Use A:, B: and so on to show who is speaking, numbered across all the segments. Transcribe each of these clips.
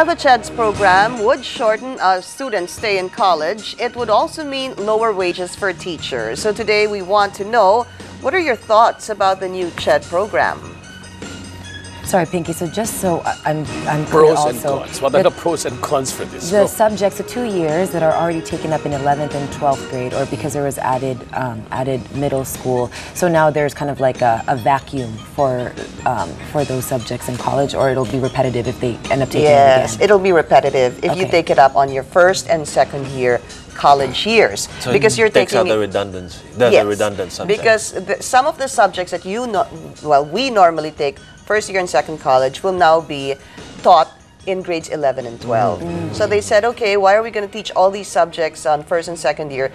A: The CHED's program would shorten a student's stay in college, it would also mean lower wages for teachers. So today we want to know what are your thoughts about the new CHED program?
B: Sorry, Pinky. So just so I- I'm I'm clear
C: Pros and cons. What are
B: the,
C: the pros and cons for this?
B: the
C: Go.
B: subjects, the two years that are already taken up in 11th and 12th grade, or because there was added um, added middle school. So now there's kind of like a, a vacuum for um, for those subjects in college, or it'll be repetitive if they end up taking
A: Yes,
B: it again.
A: it'll be repetitive if you take it up on your first and second year college years
D: So
A: because
D: it
A: you're
D: takes
A: taking
D: out the redundancy, the,
A: Yes,
D: the redundant subjects.
A: Because the, some of the subjects that you know, well, we normally take first year and second college will now be taught in grades 11 and 12.
D: Mm.
A: So they said, okay, why are we going to teach all these subjects on first and second year?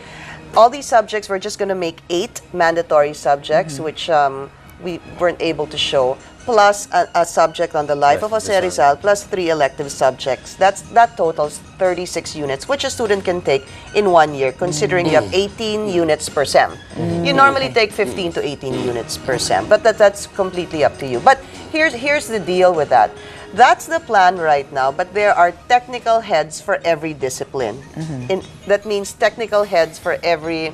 A: All these subjects, we're just going to make eight mandatory subjects,
D: Mm-hmm.
A: which um, we weren't able to show, plus a, a subject on the life of
D: Life
A: Jose Rizal, plus three elective subjects. That's That totals 36 units, which a student can take in one year, considering you have mm-hmm. 18 units per sem. You mm-hmm. normally take 15 to 18 units per sem, but that, that's completely up to you. But here's, here's the deal with that. That's the plan right now, but there are technical heads for every discipline. Mm-hmm. In, that means technical heads for every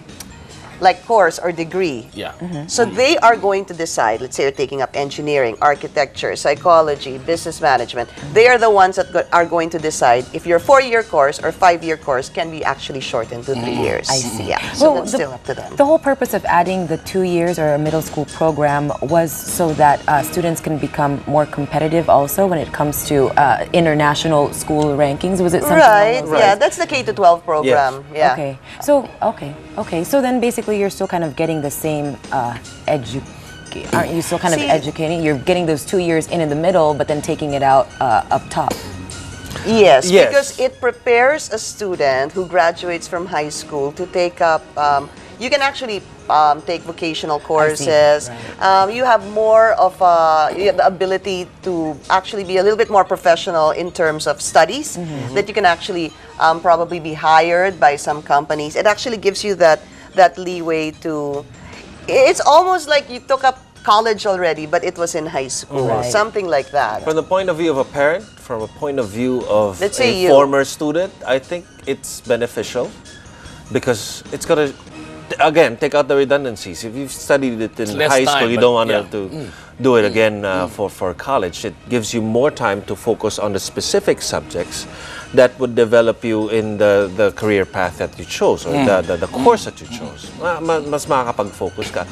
A: like course or degree.
C: Yeah.
A: So they are going to decide, let's say you're taking up engineering, architecture, psychology, business management. They are the ones that go- are going to decide if your four-year course or five-year course can be actually shortened to three years.
B: I see.
A: Yeah, so
B: Well,
A: that's
B: the-
A: still up to them.
B: The whole purpose of adding the two years or a middle school program was so that uh, students can become more competitive also when it comes to uh, international school rankings. Was it something
A: Right,
B: along
A: yeah,
B: lines?
A: that's the K to 12 program. Yeah.
B: Okay. So okay, okay. So then basically you're still kind of getting the same uh, edu. Aren't you still kind
A: See-
B: of educating? You're getting those two years in in the middle, but then taking it out uh, up top.
A: Yes,
D: Yes.
A: because it prepares a student who graduates from high school to take up. Um, you can actually um, take vocational courses. Um, you have more of uh, you have the ability to actually be a little bit more professional in terms of studies. That you can actually um, probably be hired by some companies. It actually gives you that that leeway to. It's almost like you took up college already, but it was in high school,
B: Right.
A: something like that.
D: From the point of view of a parent, from a point of view of
A: Let's
D: a former student, I think it's beneficial because it's gonna again take out the redundancies. If you've studied it in high
C: time,
D: school, you don't want
C: yeah. Mm.
D: to do it again uh, for for college. It gives you more time to focus on the specific subjects that would develop you in the, the career path that you chose or
C: Mm.
D: the, the, the course that you chose. Ma- ma- Mas makakapag-focus ka.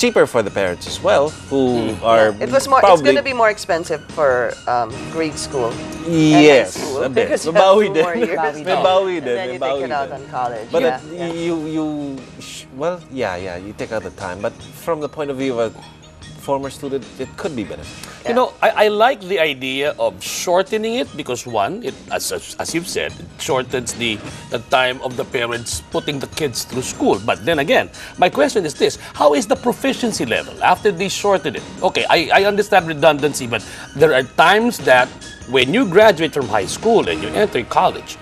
D: Cheaper for the parents as well, who are
A: It was more. It's going to be more expensive for um, grade school.
D: Yes,
A: school,
D: a bit.
A: you
D: Mabawi din.
A: more years.
B: Mabawi
D: bawi
A: And then you take it out
D: din.
A: on college.
D: But
A: yeah.
D: it, you, you, sh- well, yeah, yeah, you take out the time. But from the point of view of a former student, it could be beneficial.
C: You know, I, I like the idea of shortening it because one, it as, as, as you've said, it shortens the, the time of the parents putting the kids through school. But then again, my question is this: How is the proficiency level after they shorten it? Okay, I, I understand redundancy, but there are times that when you graduate from high school and you enter college,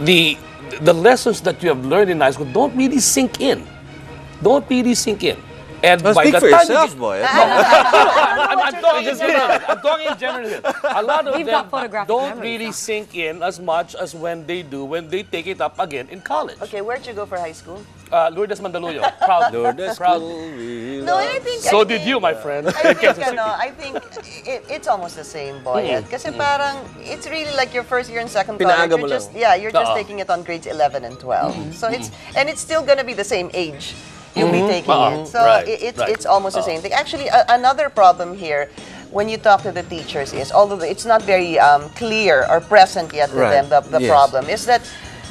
C: the the lessons that you have learned in high school don't really sink in. Don't really sink in. And
D: Well,
C: by
D: speak
C: the
D: for
C: time
D: yourself,
C: get-
D: boy.
C: I'm, I'm talking in general. I'm talking in general. A lot of
B: We've
C: them
B: got photographic
C: don't really
B: huh?
C: sink in as much as when they do when they take it up again in college.
A: Okay, where'd you go for high school?
C: Uh, Lourdes Mandaluyong, proud.
D: Lourdes
C: proud.
D: school, we
A: No,
D: love-
A: I think.
C: So
A: I
C: did
A: think-
C: you, my friend.
A: I think, ano, I think it, it's almost the same, Boyet. Mm-hmm. Kasi mm-hmm. parang, it's really like your first year and second college.
D: Pinaaga mo
A: You're just, yeah, you're just
C: Oo.
A: taking it on grades 11 and 12. Mm-hmm. So it's, and it's still gonna be the same age you'll be mm-hmm. taking
C: Oo.
A: it. So
C: Right,
A: it, it's,
C: right.
A: it's almost the same uh-uh. thing. Actually, another problem here, when you talk to the teachers is, although it's not very um, clear or present yet to
D: Right,
A: them, the, the
D: yes.
A: problem is that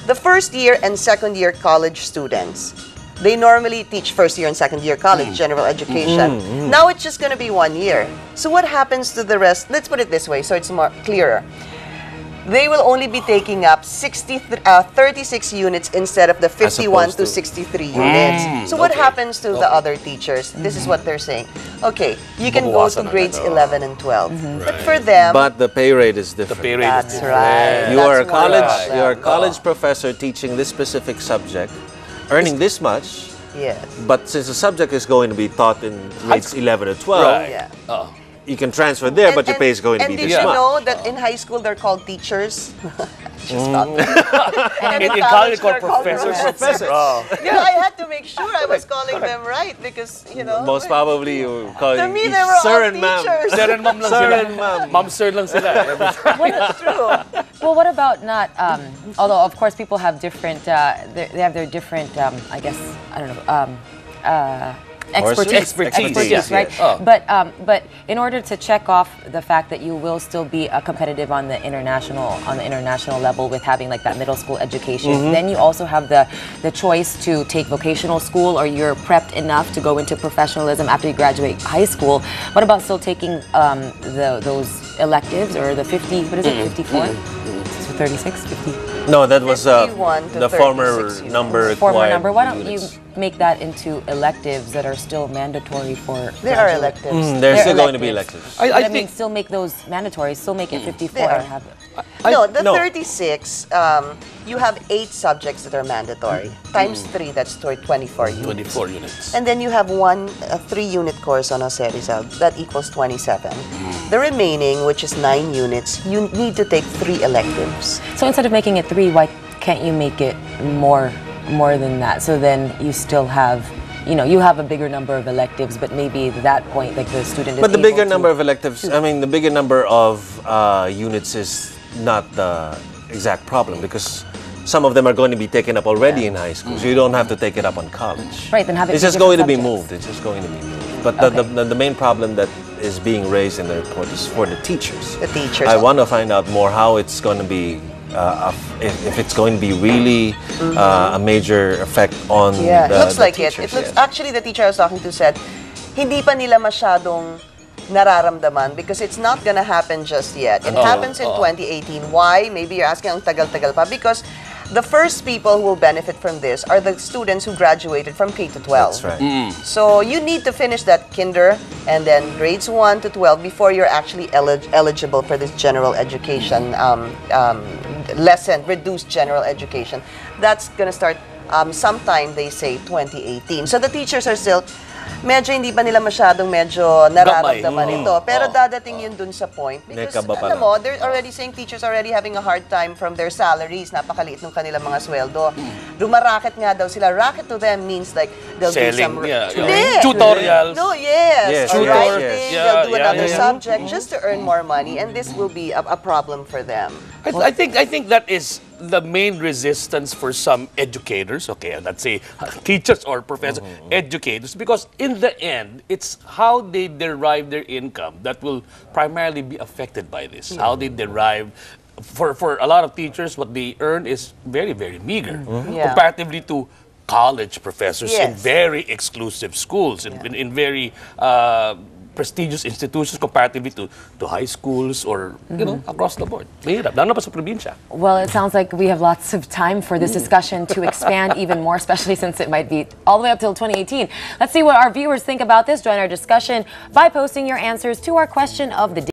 A: the first year and second year college students, they normally teach first year and second year college, mm. general education. Mm-hmm, mm-hmm. Now it's just going to be one year. So what happens to the rest? Let's put it this way so it's more clearer. They will only be taking up 60, th- uh, 36 units instead of the 51
D: opposed
A: to
D: to-
A: 63 units. so what
C: okay.
A: happens to the other teachers? This is what they're saying. Okay, you can go to grades 11 and 12. But for them,
D: But the pay rate is
C: The
D: different.
C: pay rate
A: that's
C: is
A: right.
D: You
A: That's
D: are a college.
A: about
D: You are a
A: them.
D: college professor teaching this specific subject, earning this much.
A: Yes.
D: But since the subject is going to be taught in grades 11 or 12,
C: Right.
A: Yeah.
C: Oh.
D: You can transfer there,
A: And-
D: but your pay is going to be.
A: and
D: did
A: you know that in high school they're called teachers? Just
D: Mm.
A: and
C: In, in college, called
A: they're called
C: professors.
D: professors.
C: Oh.
A: Yeah, I had to make sure I was calling them right because you know.
D: Most probably you call
A: To
D: it
A: me, they were
D: sir
A: all
D: and ma'am.
C: Sir and ma'am lang
D: Sir
C: sila.
D: and ma'am.
C: Ma'am, sir lang sila.
A: That's true.
B: Well, what about not? Um, although of course people have different, uh, they they have their different. Um, I guess I don't know. Um, uh,
D: Courses?
B: expertise,
C: Expertise,
B: expertise,
C: yeah.
B: right?
C: Oh.
B: But um, but in order to check off the fact that you will still be uh, competitive on the international on the international level with having like that middle school education,
C: Mm-hmm.
B: then you also have the the choice to take vocational school or you're prepped enough to go into professionalism after you graduate high school. What about still taking um, the those electives or the 50? What is it? 54? So 36, 50.
D: No, that was uh, the former number.
B: Former number. Why don't
D: units.
B: you make that into electives that are still mandatory for?
A: There are electives.
D: Mm, there's
B: They're
D: still going to be
B: electives.
D: electives.
C: I,
B: I,
C: I
B: mean, still make those mandatory. Still make it mm. 54
A: There.
B: and have.
A: no, the
D: no.
A: 36, um, you have eight subjects that are mandatory. Mm. Times mm. three, that's toward 24 units.
C: 24 units.
A: And then you have one, a three-unit course on Jose Rizal. Uh, that equals 27. The remaining, which is nine units, you need to take three electives.
B: So instead of making it three, why can't you make it more more than that? So then you still have. You know, you have a bigger number of electives, but maybe at that point, like the student is
D: But the bigger number of electives, I mean, the bigger number of uh, units is not the exact problem because some of them are going to be taken up already in high school, so you don't have to take it up on college.
B: Right, then have it
D: It's just going to be moved. It's just going to be moved. But the, the, the, the main problem that is being raised in the report is for the teachers.
A: The teachers.
D: I want to find out more how it's going to be, uh, if, if it's going to be really uh, a major effect on.
A: Yeah,
D: the,
A: it looks
D: the
A: like it.
D: teachers.
A: It looks
D: yes.
A: actually the teacher I was talking to said, hindi pa nila masyadong nararamdaman because it's not gonna happen just yet. It happens in 2018. Why? Maybe you're asking ang tagal-tagal pa because the first people who will benefit from this are the students who graduated from K to 12.
D: That's right.
A: So you need to finish that kinder and then grades 1 to 12 before you're actually elig- eligible for this general education um, um, lesson, reduce general education. That's going to start um, sometime, they say, 2018. So the teachers are still, medyo hindi pa nila masyadong medyo nararamdaman
C: Gamay.
A: ito. Pero dadating yun dun sa point. Because,
D: kaba pa
A: alam mo, they're already saying teachers already having a hard time from their salaries. Napakaliit ng kanilang mga sweldo. Rumaraket nga daw sila. Racket to them means like they'll do
C: Selling,
A: some...
C: yeah, yeah.
A: Hindi.
C: Tutorials.
A: No, yes.
D: Yes,
A: or
C: yes,
A: writing,
C: yes.
A: they'll
C: Yeah,
A: do
C: yeah,
A: another
C: yeah.
A: subject just to earn more money. And this will be a, a problem for them.
C: I, I think I think that is the main resistance for some educators, okay, let's say teachers or professors, educators, because in the end, it's how they derive their income that will primarily be affected by this. How they derive. For, for a lot of teachers, what they earn is very, very meager
A: Yeah.
C: comparatively to college professors in
A: Yes.
C: very exclusive schools, in, in, in very uh, prestigious institutions comparatively to, to high schools or, you know, across the board.
B: Well, it sounds like we have lots of time for this discussion to expand even more, especially since it might be all the way up till 2018. Let's see what our viewers think about this. Join our discussion by posting your answers to our question of the day.